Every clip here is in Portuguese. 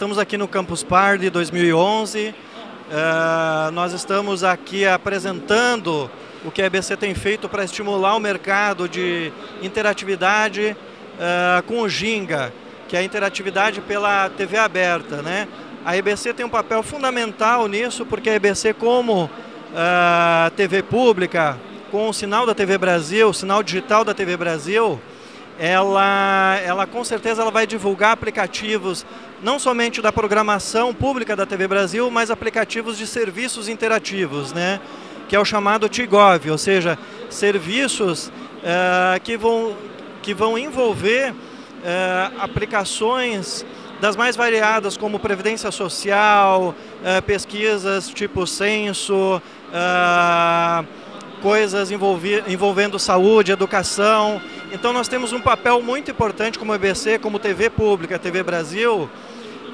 Estamos aqui no Campus Party 2011. Uh, nós estamos aqui apresentando o que a EBC tem feito para estimular o mercado de interatividade uh, com o Ginga, que é a interatividade pela TV aberta. Né? A EBC tem um papel fundamental nisso, porque a EBC, como uh, TV pública, com o sinal da TV Brasil, o sinal digital da TV Brasil, ela, ela com certeza ela vai divulgar aplicativos não somente da programação pública da TV Brasil, mas aplicativos de serviços interativos, né? que é o chamado TIGOV, ou seja, serviços uh, que, vão, que vão envolver uh, aplicações das mais variadas, como previdência social, uh, pesquisas tipo censo, coisas envolvendo saúde, educação. Então nós temos um papel muito importante como EBC, como TV Pública, TV Brasil,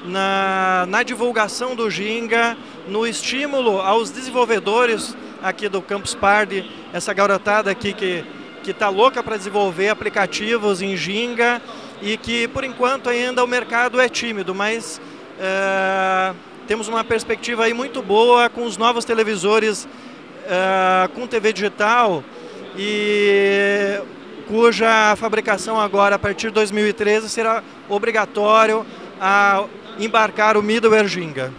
na, na divulgação do Ginga, no estímulo aos desenvolvedores aqui do Campus Party, essa garotada aqui que que está louca para desenvolver aplicativos em Ginga e que por enquanto ainda o mercado é tímido, mas é, temos uma perspectiva aí muito boa com os novos televisores uh, com TV digital e cuja fabricação agora, a partir de 2013, será obrigatório a embarcar o middleware Ginga.